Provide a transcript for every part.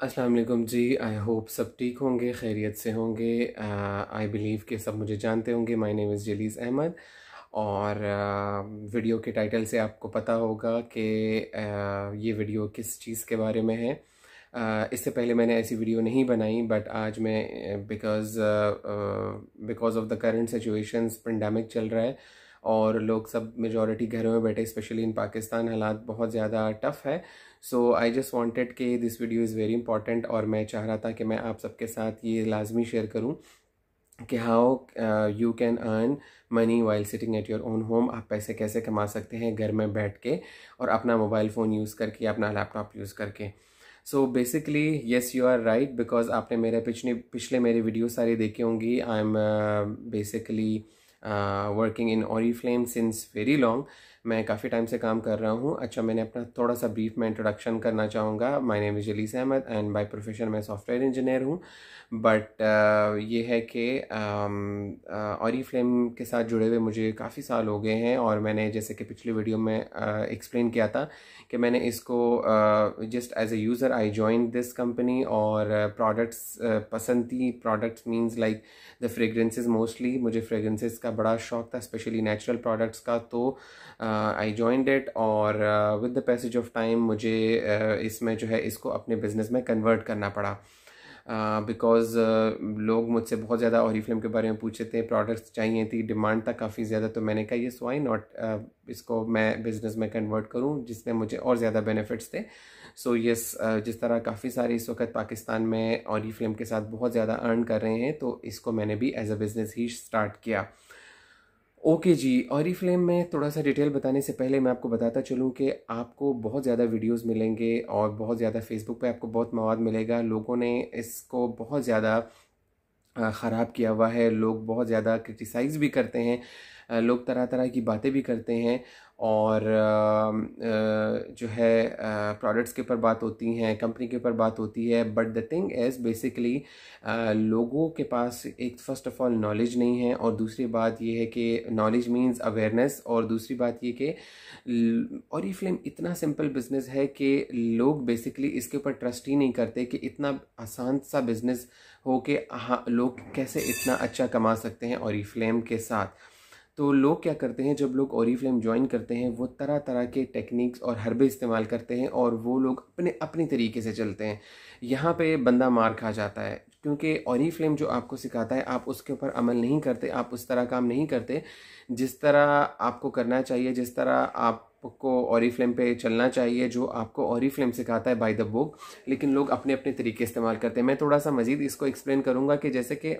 अस्सलाम वालेकुम जी I hope सब ठीक होंगे खैरियत से होंगे। आई बिलीव कि सब मुझे जानते होंगे। My name is Jalees Ahmed और uh, वीडियो के टाइटल से आपको पता होगा कि uh, ये वीडियो किस चीज़ के बारे में है। Uh, इससे पहले मैंने ऐसी वीडियो नहीं बनाई बट आज मैं because because of the current situations pandemic चल रहा है और लोग सब मेजॉरिटी घरों में बैठे स्पेशली इन पाकिस्तान हालात बहुत ज़्यादा टफ़ है। सो आई जस्ट वांटेड कि this video is very important और मैं चाह रहा था कि मैं आप सबके साथ ये लाजमी शेयर करूँ कि how you can earn money while sitting at your own home आप पैसे कैसे कमा सकते हैं घर में बैठ के और अपना मोबाइल फ़ोन यूज़ करके, अपना लैपटॉप यूज़ करके। So basically yes you are right because आपने मेरे पिछले पिछले मेरे वीडियो सारे देखे होंगी। I am basically working in Oriflame since very long मैं काफ़ी टाइम से काम कर रहा हूँ। अच्छा मैंने अपना थोड़ा सा ब्रीफ में इंट्रोडक्शन करना चाहूँगा। My name is Ahmed and by profession मैं सॉफ्टवेयर इंजीनियर हूँ। बट uh, ये है कि ऑरी फ्लेम के साथ जुड़े हुए मुझे काफ़ी साल हो गए हैं और मैंने जैसे कि पिछली वीडियो में एक्सप्लेन uh, किया था कि मैंने इसको just as a user I join this company और प्रोडक्ट्स uh, पसंद थी। Products means like the fragrances mostly मुझे फ्रेगरेंसेस का बड़ा शौक था स्पेशली नेचुरल प्रोडक्ट्स का। तो आई जॉइंड इट और with the passage of time मुझे uh, इसमें जो है इसको अपने बिज़नेस में कन्वर्ट करना पड़ा। बिकॉज़ uh, uh, लोग मुझसे बहुत ज़्यादा और फ़िल्म के बारे में पूछे थे प्रोडक्ट्स चाहिए थी डिमांड था काफ़ी ज़्यादा तो मैंने कहा ये सो आई नॉट इसको मैं बिज़नेस में कन्वर्ट करूँ जिसमें मुझे और ज़्यादा बेनिफिट्स थे। So so, yes yes, uh, जिस तरह काफ़ी सारे इस वक्त पाकिस्तान में और फ़िल्म के साथ बहुत ज़्यादा अर्न कर रहे हैं तो इसको मैंने भी एज अ बिज़नेस ही स्टार्ट किया। ओके okay जी और फ्लेम में थोड़ा सा डिटेल बताने से पहले मैं आपको बताता चलूँ कि आपको बहुत ज़्यादा वीडियोस मिलेंगे और बहुत ज़्यादा फेसबुक पे आपको बहुत मवाद मिलेगा। लोगों ने इसको बहुत ज़्यादा ख़राब किया हुआ है। लोग बहुत ज़्यादा क्रिटिसाइज़ भी करते हैं। लोग तरह तरह की बातें भी करते हैं और जो है प्रोडक्ट्स के ऊपर बात होती हैं कंपनी के ऊपर बात होती है। But the thing is basically लोगों के पास एक फ़र्स्ट ऑफ़ ऑल नॉलेज नहीं है और दूसरी बात यह है कि नॉलेज मींस अवेयरनेस और दूसरी बात ये कि और ये फ़िल्म इतना सिंपल बिज़नेस है कि लोग बेसिकली इसके ऊपर ट्रस्ट ही नहीं करते कि इतना आसान सा बिज़नेस हो कि हाँ लोग कैसे इतना अच्छा कमा सकते हैं और फ्लेम के साथ? तो लोग क्या करते हैं, जब लोग ओरी फ्लेम ज्वाइन करते हैं, वो तरह तरह के टेक्निक्स और हरबे इस्तेमाल करते हैं और वो लोग अपने अपने तरीके से चलते हैं। यहाँ पे बंदा मार खा जाता है, क्योंकि ओरी फ्लेम जो आपको सिखाता है, आप उसके ऊपर अमल नहीं करते, आप उस तरह काम नहीं करते। जिस तरह आपको करना चाहिए, जिस तरह आप को ऑरी फ्लेम पे चलना चाहिए, जो आपको ऑरी फ्लेम सिखाता है बाय द बुक लेकिन लोग अपने अपने तरीके इस्तेमाल करते हैं। मैं थोड़ा सा मज़ीद इसको एक्सप्लेन करूँगा कि जैसे कि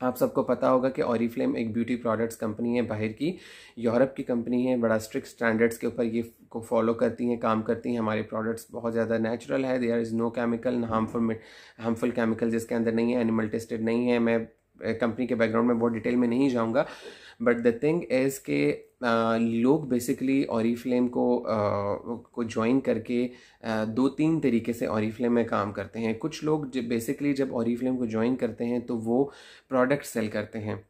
आप सबको पता होगा कि ऑरीफ्लेम एक ब्यूटी प्रोडक्ट्स कंपनी है, बाहर की, यूरोप की कंपनी है, बड़ा स्ट्रिक्ट स्टैंडर्ड्स के ऊपर ये को फॉलो करती हैं, काम करती हैं। हमारे प्रोडक्ट्स बहुत ज़्यादा नेचुरल है there is no chemical harmful harmful chemical जिसके अंदर नहीं है एनिमल टेस्टेड नहीं है। मैं कंपनी के बैकग्राउंड में बहुत डिटेल में नहीं जाऊँगा बट द थिंग एज के लोग बेसिकली ऑरी फ्लेम को uh, को ज्वाइन करके uh, दो तीन तरीके से ऑरी फ्लेम में काम करते हैं। कुछ लोग बेसिकली जब ऑरी फ्लेम को ज्वाइन करते हैं तो वो प्रोडक्ट सेल करते हैं।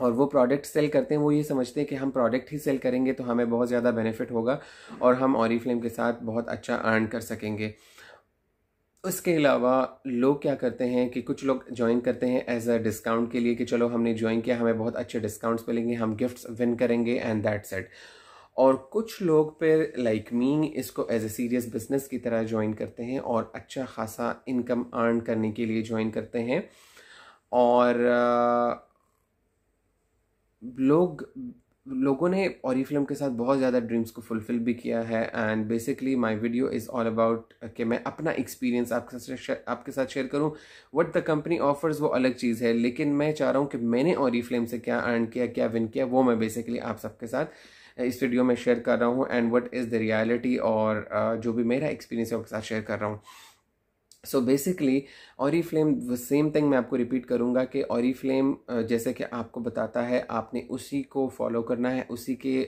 और वो प्रोडक्ट सेल करते हैं वो ये समझते हैं कि हम प्रोडक्ट ही सेल करेंगे तो हमें बहुत ज़्यादा बेनिफिट होगा और हम ऑरी फ्लेम के साथ बहुत अच्छा अर्न कर सकेंगे। उसके अलावा लोग क्या करते हैं कि कुछ लोग ज्वाइन करते हैं एज अ डिस्काउंट के लिए कि चलो हमने ज्वाइन किया, हमें बहुत अच्छे डिस्काउंट्स मिलेंगे, हम गिफ्ट्स विन करेंगे एंड दैट सेट और कुछ लोग फिर लाइक मी इसको एज ए सीरियस बिज़नेस की तरह ज्वाइन करते हैं और अच्छा खासा इनकम अर्न करने के लिए ज्वाइन करते हैं. और लोग लोगों ने और फ़िल्म के साथ बहुत ज़्यादा ड्रीम्स को फुलफ़िल भी किया है and basically my video is all about कि मैं अपना एक्सपीरियंस आपके साथ आपके साथ शेयर करूँ। व्हाट द कंपनी ऑफर्स वो अलग चीज़ है, लेकिन मैं चाह रहा हूँ कि मैंने और फ़िल्म से क्या अर्न किया, क्या विन किया, वो मैं बेसिकली आप सबके साथ इस वीडियो में शेयर कर रहा हूँ and what is the reality और जो भी मेरा एक्सपीरियंस है उसके साथ शेयर कर रहा हूँ। So basically Oriflame same thing मैं आपको रिपीट करूँगा कि ऑरी फ्लेम जैसे कि आपको बताता है आपने उसी को फॉलो करना है उसी के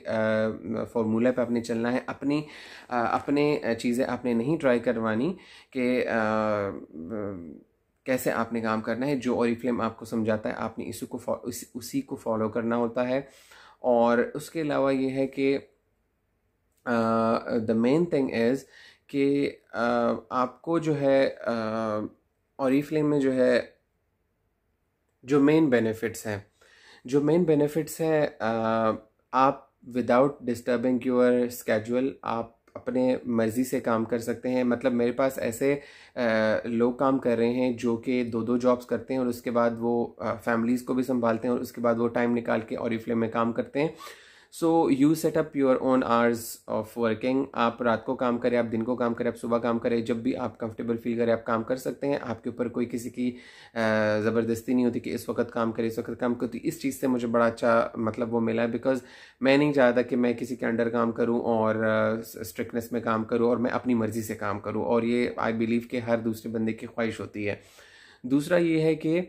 फॉर्मूला पे आपने चलना है अपनी आ, अपने चीज़ें आपने नहीं ट्राई करवानी कि कैसे आपने काम करना है जो ऑरी फ्लेम आपको समझाता है आपने इसी को उस, उसी को फॉलो करना होता है। और उसके अलावा ये है कि द मेन थिंग इज़ कि आपको जो है और फ्लेम में जो है, जो मेन बेनिफिट्स हैं, जो मेन बेनिफिट्स हैं आप विदाउट डिस्टर्बिंग योर स्केजुअल आप अपने मर्ज़ी से काम कर सकते हैं। मतलब मेरे पास ऐसे लोग काम कर रहे हैं जो कि दो दो जॉब्स करते हैं और उसके बाद वो फैमिलीज़ को भी संभालते हैं और उसके बाद वो टाइम निकाल के और फ्लेम में काम करते हैं। So you set up your own hours of working आप रात को काम करें, आप दिन को काम करें, आप सुबह काम करें। जब भी आप कंफर्टेबल फील करें, आप काम कर सकते हैं। आपके ऊपर कोई किसी की ज़बरदस्ती नहीं होती कि इस वक्त काम करें, इस वक्त काम करें। तो इस चीज़ से मुझे बड़ा अच्छा मतलब वो मिला है बिकॉज़ मैं नहीं चाहता कि मैं किसी के अंडर काम करूँ और स्ट्रिक्टनेस में काम करूँ और मैं अपनी मर्ज़ी से काम करूँ। और ये आई बिलीव कि हर दूसरे बंदे की ख्वाहिश होती है। दूसरा ये है कि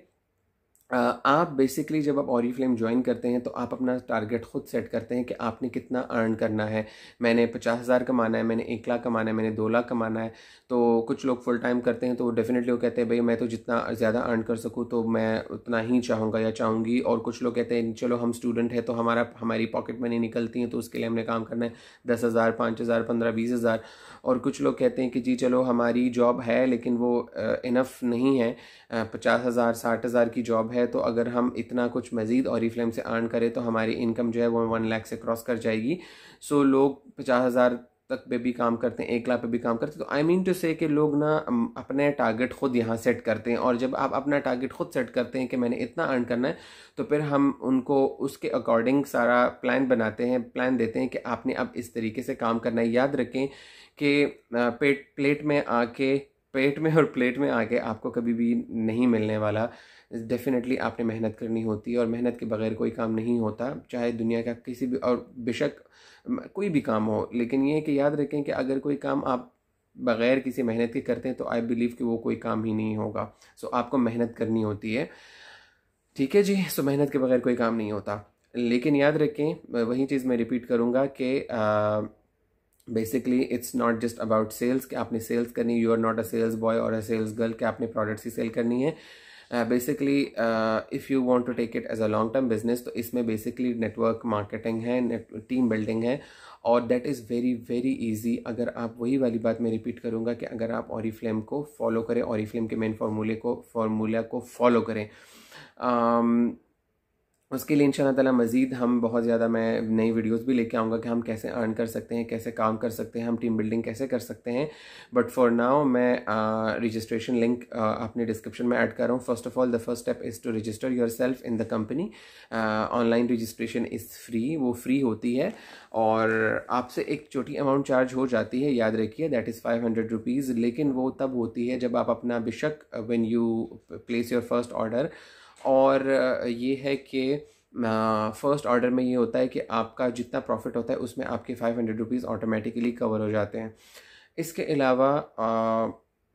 आप बेसिकली जब आप ऑरी फ्लेम ज्वाइन करते हैं तो आप अपना टारगेट खुद सेट करते हैं कि आपने कितना अर्न करना है। मैंने पचास हज़ार कमाना है, मैंने एक लाख कमाना है, मैंने दो लाख कमाना है। तो कुछ लोग फुल टाइम करते हैं तो डेफिनेटली वो कहते हैं, भाई, मैं तो जितना ज़्यादा अर्न कर सकूँ तो मैं उतना ही चाहूँगा या चाहूँगी। और कुछ लोग कहते हैं, चलो, हम स्टूडेंट हैं तो हमारा, हमारी पॉकेट मनी निकलती हैं तो उसके लिए हमने काम करना है दस हज़ार, पाँच हज़ार, पंद्रह, बीस हज़ार। और कुछ लोग कहते हैं कि, जी, चलो, हमारी जॉब है, लेकिन वो इनफ नहीं है। पचास हज़ार, साठ हज़ार की जॉब है तो अगर हम इतना कुछ मज़ीद और फ्लेम से अर्न करें तो हमारी इनकम जो है वो वन लाख से क्रॉस कर जाएगी। सो लोग पचास हज़ार तक पे भी काम करते हैं, एक लाख पे भी काम करते हैं तो आई मीन टू से कि लोग ना अपने टारगेट खुद यहाँ सेट करते हैं। और जब आप अपना टारगेट खुद सेट करते हैं कि मैंने इतना अर्न करना है तो फिर हम उनको उसके अकॉर्डिंग सारा प्लान बनाते हैं प्लान देते हैं कि आपने अब इस तरीके से काम करना है। याद रखें कि पेट प्लेट में आके पेट में और प्लेट में आके आपको कभी भी नहीं मिलने वाला डेफिनेटली आपने मेहनत करनी होती है और मेहनत के बगैर कोई काम नहीं होता चाहे दुनिया का किसी भी और बेशक कोई भी काम हो। लेकिन ये कि याद रखें कि अगर कोई काम आप बग़ैर किसी मेहनत के करते हैं तो आई बिलीव कि वो कोई काम ही नहीं होगा। सो so, आपको मेहनत करनी होती है। ठीक है जी सो so, मेहनत के बगैर कोई काम नहीं होता। लेकिन याद रखें वही चीज़ मैं रिपीट करूँगा कि basically it's not just about sales कि आपने सेल्स करनी you are not a sales boy और अ सेल्स गर्ल कि आपने प्रोडक्ट्स ही सेल करनी है। Basically if you want to take it as a long term business तो इसमें बेसिकली नेटवर्क मार्केटिंग है टीम बिल्डिंग है और that is very very easy अगर आप वही वाली बात मैं रिपीट करूँगा कि अगर आप ऑरी फ्लेम को फॉलो करें ऑरी फ्लेम के मेन फार्मूले को फार्मूला को फॉलो करें um, उसके लिए इंशाल्लाह ताला मज़ीद हम बहुत ज़्यादा मैं नई वीडियोस भी लेके आऊँगा कि हम कैसे अर्न कर सकते हैं, कैसे काम कर सकते हैं, हम टीम बिल्डिंग कैसे कर सकते हैं। बट फॉर नाउ मैं रजिस्ट्रेशन लिंक अपने डिस्क्रिप्शन में ऐड कर रहा हूँ। First of all the first step is to register yourself in the company online registration is free वो फ्री होती है। और आपसे एक छोटी अमाउंट चार्ज हो जाती है, याद रखिए that is five hundred rupees लेकिन वो तब होती है जब आप अपना बेशक when you place your first order और ये है कि फ़र्स्ट ऑर्डर में ये होता है कि आपका जितना प्रॉफिट होता है उसमें आपके five hundred rupees automatically cover हो जाते हैं। इसके अलावा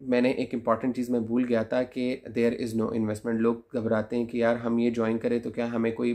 मैंने एक इंपॉर्टेंट चीज़ मैं भूल गया था कि देयर इज़ नो इन्वेस्टमेंट लोग घबराते हैं कि यार हम ये ज्वाइन करें तो क्या हमें कोई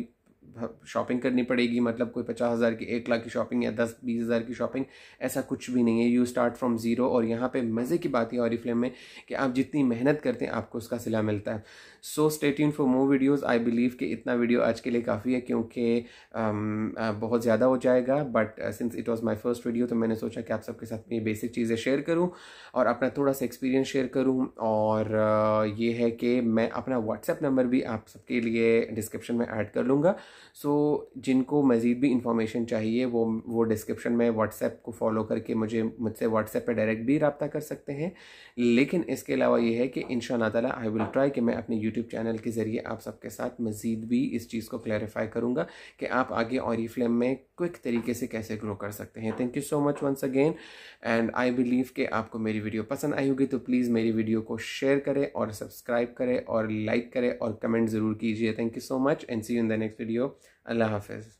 शॉपिंग करनी पड़ेगी मतलब कोई पचास हज़ार की, एक लाख की शॉपिंग या दस, बीस हज़ार की शॉपिंग, ऐसा कुछ भी नहीं है। यू स्टार्ट फ्रॉम ज़ीरो और यहाँ पे मज़े की बात है और फ्लेम में कि आप जितनी मेहनत करते हैं, आपको उसका सिला मिलता है। So state for more videos I believe कि इतना वीडियो आज के लिए काफ़ी है क्योंकि बहुत ज़्यादा हो जाएगा। But since it was my first video तो मैंने सोचा कि आप सबके साथ ये बेसिक चीज़ें शेयर करूँ और अपना थोड़ा सा एक्सपीरियंस शेयर करूँ। और ये है कि मैं अपना व्हाट्सएप नंबर भी आप सबके लिए डिस्क्रिप्शन में ऐड कर लूँगा। सो so, जिनको मज़ीद भी इंफॉर्मेशन चाहिए वो वो डिस्क्रिप्शन में व्हाट्सएप को फॉलो करके मुझे मुझसे व्हाट्सएप पर डायरेक्ट भी रबता कर सकते हैं। लेकिन इसके अलावा ये है कि इन ताला आई विल ट्राई कि मैं अपने यूट्यूब चैनल के ज़रिए आप सबके साथ मज़ीद भी इस चीज़ को क्लैरिफाई करूँगा कि आप आगे और फ्लेम में क्विक तरीके से कैसे ग्रो कर सकते हैं। Thank you so much once again and I believe कि आपको मेरी वीडियो पसंद आई होगी तो प्लीज़ मेरी वीडियो को शेयर करें और सब्सक्राइब करें और लाइक करें और कमेंट ज़रूर कीजिए। Thank you so much and see you in the next video a las AFES.